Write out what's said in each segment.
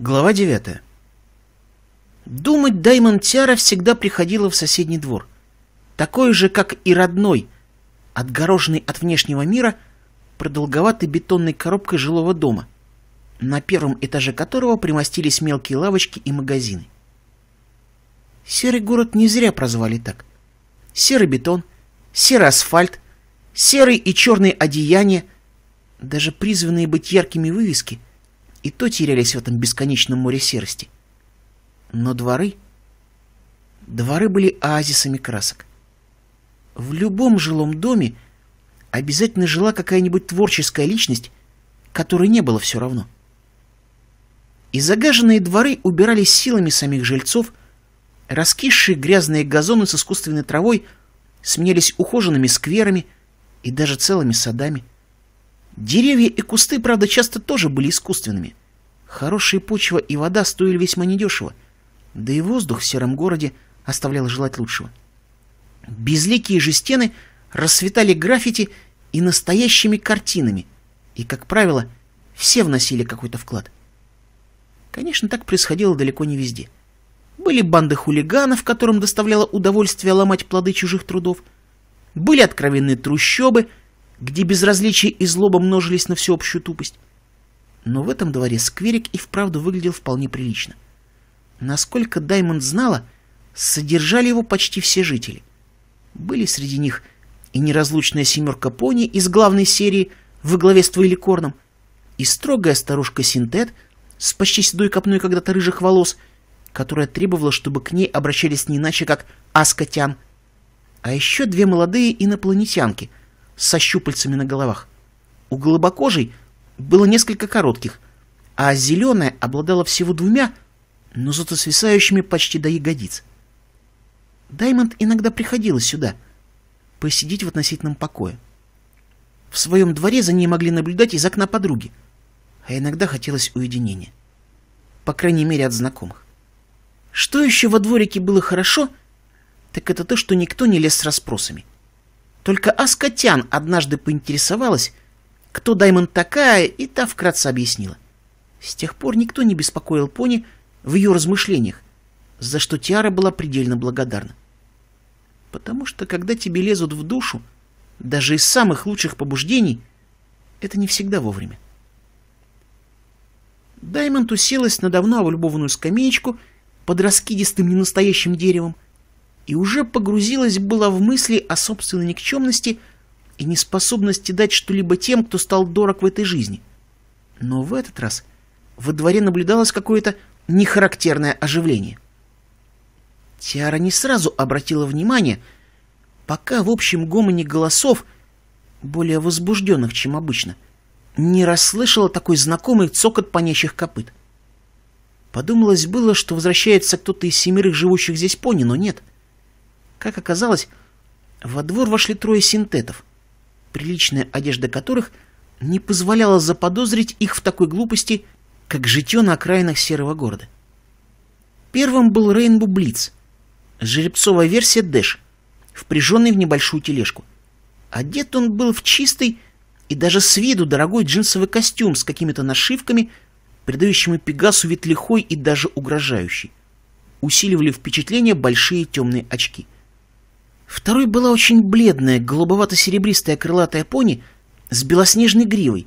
Глава 9 Думать Даймон Тиара всегда приходила в соседний двор. Такой же, как и родной, отгороженный от внешнего мира продолговатой бетонной коробкой жилого дома, на первом этаже которого примостились мелкие лавочки и магазины. Серый город не зря прозвали так. Серый бетон, серый асфальт, серый и черные одеяния, даже призванные быть яркими вывески — и то терялись в этом бесконечном море серости. Но дворы... Дворы были оазисами красок. В любом жилом доме обязательно жила какая-нибудь творческая личность, которой не было все равно. И загаженные дворы убирались силами самих жильцов, раскисшие грязные газоны с искусственной травой сменялись ухоженными скверами и даже целыми садами – Деревья и кусты, правда, часто тоже были искусственными. Хорошая почва и вода стоили весьма недешево, да и воздух в сером городе оставлял желать лучшего. Безликие же стены расцветали граффити и настоящими картинами, и, как правило, все вносили какой-то вклад. Конечно, так происходило далеко не везде. Были банды хулиганов, которым доставляло удовольствие ломать плоды чужих трудов. Были откровенные трущобы — где безразличие и злоба множились на всеобщую тупость. Но в этом дворе скверик и вправду выглядел вполне прилично. Насколько Даймонд знала, содержали его почти все жители. Были среди них и неразлучная семерка пони из главной серии во главе с Твойликорном, и строгая старушка Синтет с почти седой копной когда-то рыжих волос, которая требовала, чтобы к ней обращались не иначе, как Аскотян, а еще две молодые инопланетянки — со щупальцами на головах. У голубокожей было несколько коротких, а зеленая обладала всего двумя, но зато свисающими почти до ягодиц. Даймонд иногда приходила сюда, посидеть в относительном покое. В своем дворе за ней могли наблюдать из окна подруги, а иногда хотелось уединения. По крайней мере, от знакомых. Что еще во дворике было хорошо, так это то, что никто не лез с расспросами. Только Аскотян однажды поинтересовалась, кто Даймонд такая, и та вкратце объяснила. С тех пор никто не беспокоил пони в ее размышлениях, за что Тиара была предельно благодарна. Потому что, когда тебе лезут в душу, даже из самых лучших побуждений, это не всегда вовремя. Даймонд уселась на давно облюбованную скамеечку под раскидистым ненастоящим деревом, и уже погрузилась была в мысли о собственной никчемности и неспособности дать что-либо тем, кто стал дорог в этой жизни. Но в этот раз во дворе наблюдалось какое-то нехарактерное оживление. Тиара не сразу обратила внимание, пока в общем гомоне голосов, более возбужденных, чем обычно, не расслышала такой знакомый цокот понящих копыт. Подумалось было, что возвращается кто-то из семерых живущих здесь пони, но нет — как оказалось, во двор вошли трое синтетов, приличная одежда которых не позволяла заподозрить их в такой глупости, как житье на окраинах серого города. Первым был Рейнбу Блиц, жеребцовая версия Дэш, впряженный в небольшую тележку. Одет он был в чистый и даже с виду дорогой джинсовый костюм с какими-то нашивками, придающими Пегасу вид и даже угрожающий. Усиливали впечатление большие темные очки. Второй была очень бледная, голубовато-серебристая крылатая пони с белоснежной гривой,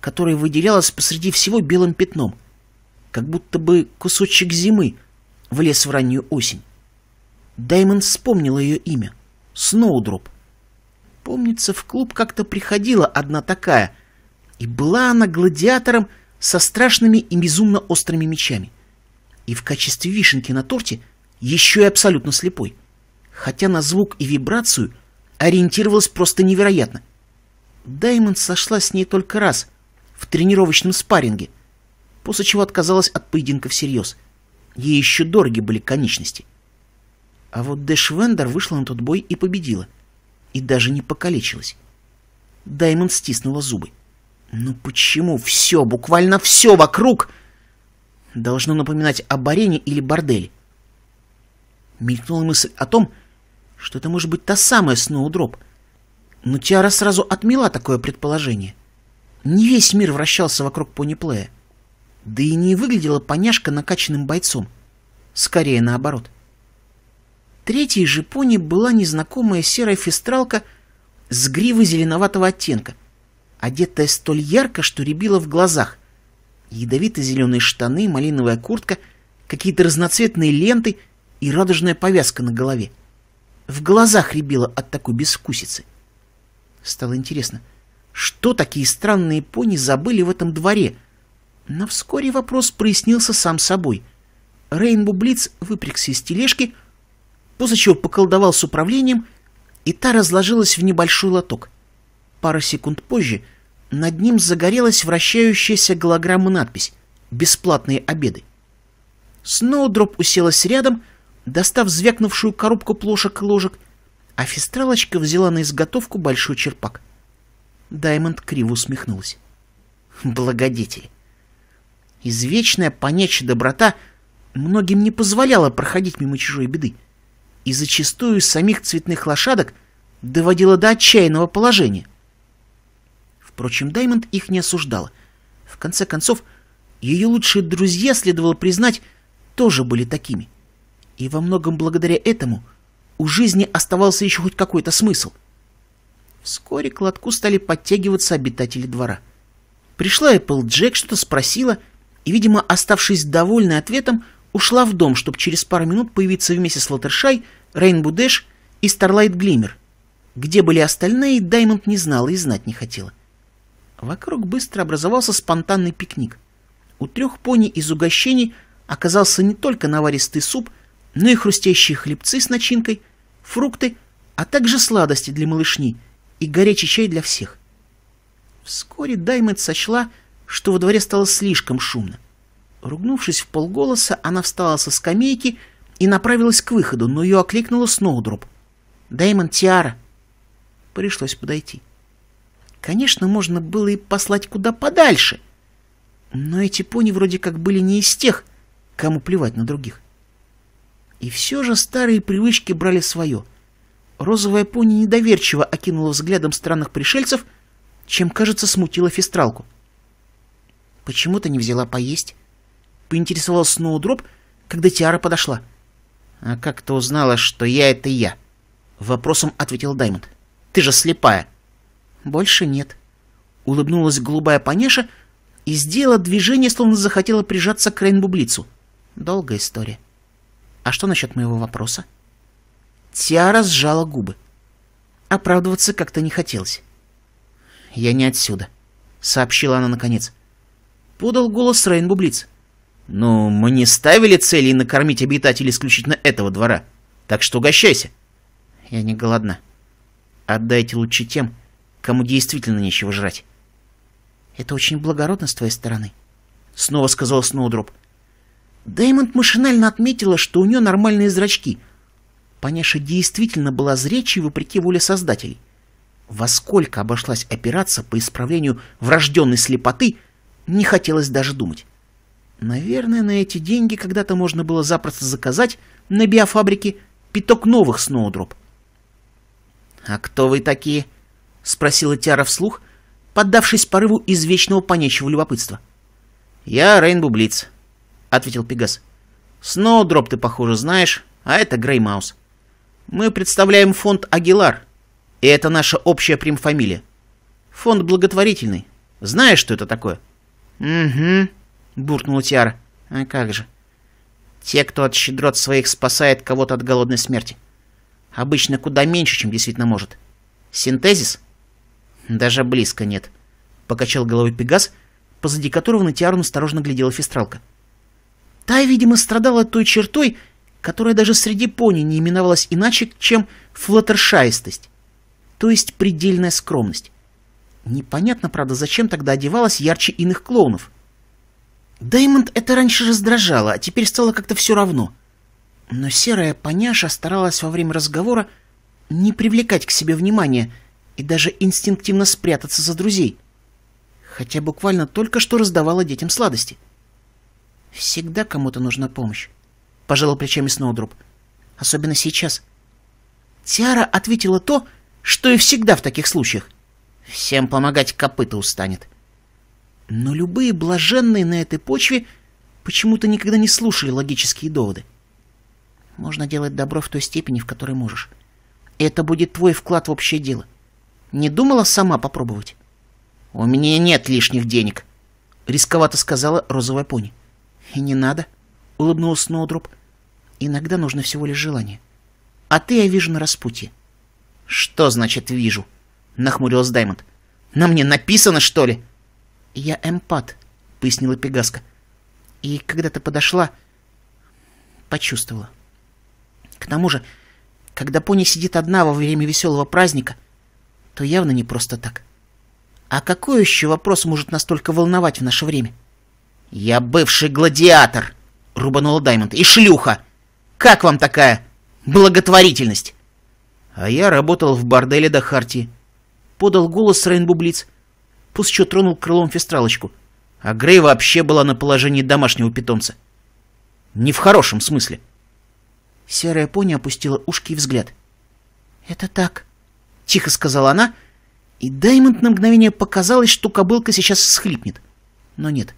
которая выделялась посреди всего белым пятном, как будто бы кусочек зимы влез в раннюю осень. Даймонд вспомнил ее имя — Сноудроп. Помнится, в клуб как-то приходила одна такая, и была она гладиатором со страшными и безумно острыми мечами. И в качестве вишенки на торте еще и абсолютно слепой хотя на звук и вибрацию ориентировалась просто невероятно. Даймонд сошла с ней только раз, в тренировочном спарринге, после чего отказалась от поединка всерьез. Ей еще дороги были конечности. А вот Дэш Вендер вышла на тот бой и победила. И даже не покалечилась. Даймонд стиснула зубы. Ну почему все, буквально все вокруг должно напоминать об арене или борделе? Мелькнула мысль о том, что это может быть та самая Сноудроп. Но Тиара сразу отмела такое предположение. Не весь мир вращался вокруг пониплея. Да и не выглядела поняшка накачанным бойцом. Скорее наоборот. Третьей же пони была незнакомая серая фестралка с гривой зеленоватого оттенка, одетая столь ярко, что рябила в глазах. Ядовито-зеленые штаны, малиновая куртка, какие-то разноцветные ленты и радужная повязка на голове. В глазах рябило от такой безвкусицы. Стало интересно, что такие странные пони забыли в этом дворе? Но вскоре вопрос прояснился сам собой. Рейнбо Блиц выпрягся из тележки, после чего поколдовал с управлением, и та разложилась в небольшой лоток. Пару секунд позже над ним загорелась вращающаяся голограмма-надпись «Бесплатные обеды». Сноудроп уселась рядом, достав звякнувшую коробку плошек и ложек, а фестралочка взяла на изготовку большой черпак. Даймонд криво усмехнулась. Благодетель. Извечная понячья доброта многим не позволяла проходить мимо чужой беды, и зачастую самих цветных лошадок доводила до отчаянного положения. Впрочем, Даймонд их не осуждала. В конце концов, ее лучшие друзья, следовало признать, тоже были такими. И во многом благодаря этому у жизни оставался еще хоть какой-то смысл. Вскоре к лотку стали подтягиваться обитатели двора. Пришла Джек, что-то спросила, и, видимо, оставшись довольной ответом, ушла в дом, чтобы через пару минут появиться вместе с Латершай, Рейнбу Дэш и Старлайт Глиммер. Где были остальные, Даймонд не знала и знать не хотела. Вокруг быстро образовался спонтанный пикник. У трех пони из угощений оказался не только наваристый суп, но и хрустящие хлебцы с начинкой, фрукты, а также сладости для малышни и горячий чай для всех. Вскоре Даймонд сочла, что во дворе стало слишком шумно. Ругнувшись в полголоса, она встала со скамейки и направилась к выходу, но ее окликнула Сноудроп. «Дэймон, Тиара!» Пришлось подойти. Конечно, можно было и послать куда подальше. Но эти пони вроде как были не из тех, кому плевать на других. И все же старые привычки брали свое. Розовая пони недоверчиво окинула взглядом странных пришельцев, чем, кажется, смутила фестралку. «Почему ты не взяла поесть?» — поинтересовался Сноудроп, когда Тиара подошла. «А как ты узнала, что я — это я?» — вопросом ответил Даймонд. «Ты же слепая!» «Больше нет». Улыбнулась голубая поняша и сделала движение, словно захотела прижаться к Рейнбублицу. Долгая история. А что насчет моего вопроса? Тиара сжала губы. Оправдываться как-то не хотелось. «Я не отсюда», — сообщила она наконец. Подал голос Рейнбо Блиц. «Ну, мы не ставили цели накормить обитателей исключительно этого двора, так что угощайся». «Я не голодна. Отдайте лучше тем, кому действительно нечего жрать. «Это очень благородно с твоей стороны», — снова сказал Сноудроп. Дэймонд машинально отметила, что у нее нормальные зрачки. Паняша действительно была зрячей вопреки воле создателей. Во сколько обошлась операция по исправлению врожденной слепоты, не хотелось даже думать. Наверное, на эти деньги когда-то можно было запросто заказать на биофабрике пяток новых Сноудроп. «А кто вы такие?» — спросила Тиара вслух, поддавшись порыву извечного понечего любопытства. «Я Рейнбо Блиц», — ответил Пегас. «Сноудроп ты, похоже, знаешь, а это Грей Маус. Мы представляем фонд «Агилар», и это наша общая примфамилия. Фонд благотворительный. Знаешь, что это такое?» «Угу», — буркнула Тиара. «А как же?» «Те, кто от щедрот своих спасает кого-то от голодной смерти. Обычно куда меньше, чем действительно может. Синтезис?» Даже близко нет. Покачал головой Пегас, позади которого на Тиару осторожно глядела фестралка. Та, видимо, страдала той чертой, которая даже среди пони не именовалась иначе, чем флаттершаистость, то есть предельная скромность. Непонятно, правда, зачем тогда одевалась ярче иных клоунов. Даймонд это раньше раздражало, а теперь стало как-то все равно. Но серая поняша старалась во время разговора не привлекать к себе внимания, и даже инстинктивно спрятаться за друзей. Хотя буквально только что раздавала детям сладости. «Всегда кому-то нужна помощь», — пожала плечами Сноудроп. «Особенно сейчас». Тиара ответила то, что и всегда в таких случаях. «Всем помогать копыта устанет». Но любые блаженные на этой почве почему-то никогда не слушали логические доводы. Можно делать добро в той степени, в которой можешь. Это будет твой вклад в общее дело. Не думала сама попробовать? «У меня нет лишних денег», — рисковато сказала розовая пони. «И не надо», — улыбнулась Сноудроп. «Иногда нужно всего лишь желание. А ты, я вижу, на распутье». «Что значит «вижу»?» — нахмурилась Даймонд. «На мне написано, что ли?» «Я эмпат», — пояснила Пегаска. «И когда ты подошла, почувствовала. К тому же, когда пони сидит одна во время веселого праздника, то явно не просто так». А какой еще вопрос может настолько волновать в наше время? «Я бывший гладиатор!» — рубанула Даймонд. «И шлюха! Как вам такая благотворительность?» «А я работал в борделе до Хартии», — подал голос Рейнбу Блиц. Пусть еще тронул крылом фестралочку. А Грей вообще была на положении домашнего питомца. Не в хорошем смысле. Серая пони опустила ушки и взгляд. «Это так», — тихо сказала она, — и Даймонд на мгновение показалось, что кобылка сейчас схлипнет. Но нет.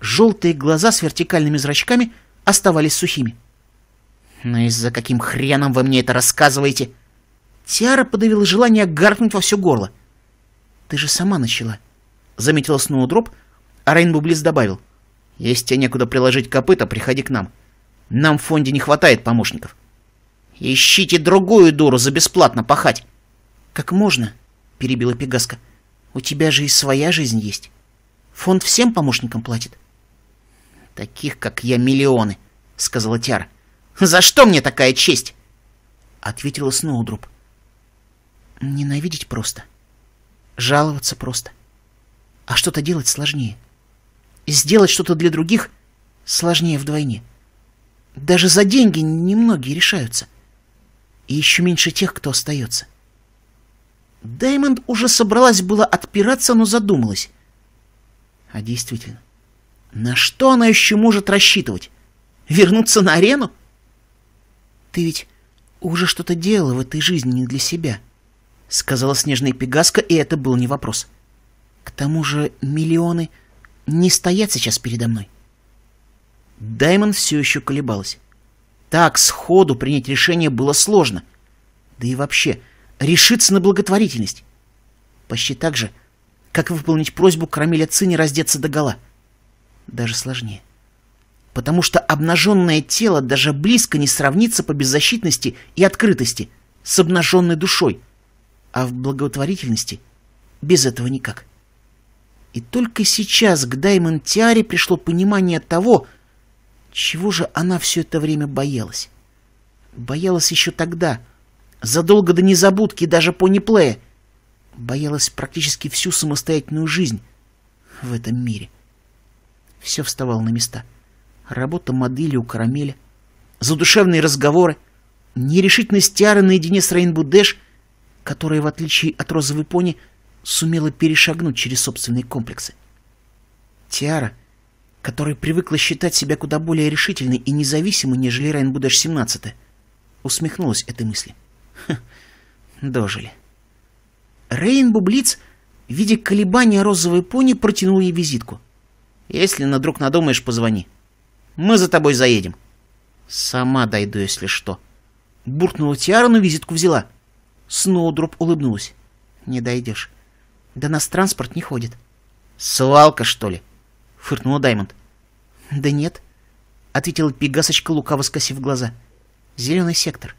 Желтые глаза с вертикальными зрачками оставались сухими. «Но из-за каким хреном вы мне это рассказываете?» Тиара подавила желание гаркнуть во все горло. «Ты же сама начала», — заметила Сноудроп, а Рейнбо Близ добавил. «Если тебе некуда приложить копыта, приходи к нам. Нам в фонде не хватает помощников». «Ищите другую дуру за бесплатно пахать». «Как можно?» — перебила Пегаска. «У тебя же и своя жизнь есть. Фонд всем помощникам платит». «Таких, как я, миллионы», — сказала Тиара. «За что мне такая честь?» — ответила Сноудруп. «Ненавидеть просто. Жаловаться просто. А что-то делать сложнее. Сделать что-то для других сложнее вдвойне. Даже за деньги немногие решаются. И еще меньше тех, кто остается. Даймонд уже собралась было отпираться, но задумалась. А действительно, на что она еще может рассчитывать? Вернуться на арену? Ты ведь уже что-то делала в этой жизни не для себя, сказала снежная пегаска, и это был не вопрос. К тому же миллионы не стоят сейчас передо мной. Даймонд все еще колебалась. Так сходу принять решение было сложно. Да и вообще, решиться на благотворительность. Почти так же, как выполнить просьбу Карамеля Цини раздеться догола. Даже сложнее. Потому что обнаженное тело даже близко не сравнится по беззащитности и открытости с обнаженной душой, а в благотворительности без этого никак. И только сейчас к Даймон Тиаре пришло понимание того, чего же она все это время боялась. Боялась еще тогда — задолго до незабудки даже пониплея. Боялась практически всю самостоятельную жизнь в этом мире. Все вставало на места. Работа модели у карамеля, задушевные разговоры, нерешительность Тиары наедине с Рейнбу Дэш, которая, в отличие от розовой пони, сумела перешагнуть через собственные комплексы. Тиара, которая привыкла считать себя куда более решительной и независимой, нежели Рейнбу Дэш 17 усмехнулась этой мысли. — Дожили. Рейнбу Блиц, видя колебания розовой пони, протянул ей визитку. «Если на друг надумаешь, позвони. Мы за тобой заедем». «Сама дойду, если что». Буркнула Тиара, но визитку взяла. Сноудроп улыбнулась. «Не дойдешь. Да нас транспорт не ходит». «Свалка, что ли?» — фыркнула Даймонд. «Да нет», — ответила Пегасочка, лукаво скосив глаза. «Зеленый сектор».